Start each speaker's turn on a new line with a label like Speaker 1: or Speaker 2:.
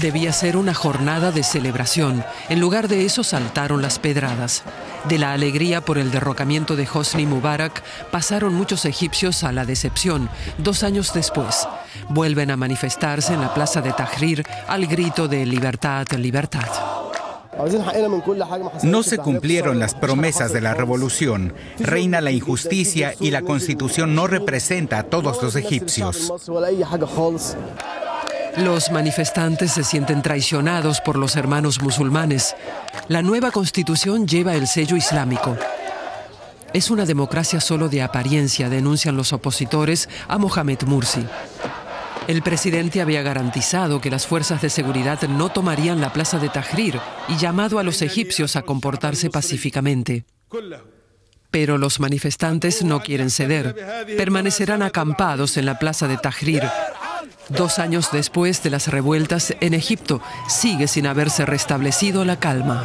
Speaker 1: Debía ser una jornada de celebración. En lugar de eso saltaron las pedradas. De la alegría por el derrocamiento de Hosni Mubarak pasaron muchos egipcios a la decepción dos años después. Vuelven a manifestarse en la plaza de Tahrir al grito de libertad, libertad.
Speaker 2: No se cumplieron las promesas de la revolución. Reina la injusticia y la constitución no representa a todos los egipcios.
Speaker 1: Los manifestantes se sienten traicionados por los hermanos musulmanes. La nueva constitución lleva el sello islámico. Es una democracia solo de apariencia, denuncian los opositores a Mohamed Mursi. El presidente había garantizado que las fuerzas de seguridad no tomarían la plaza de Tahrir y llamado a los egipcios a comportarse pacíficamente. Pero los manifestantes no quieren ceder. Permanecerán acampados en la plaza de Tahrir. Dos años después de las revueltas en Egipto, sigue sin haberse restablecido la calma.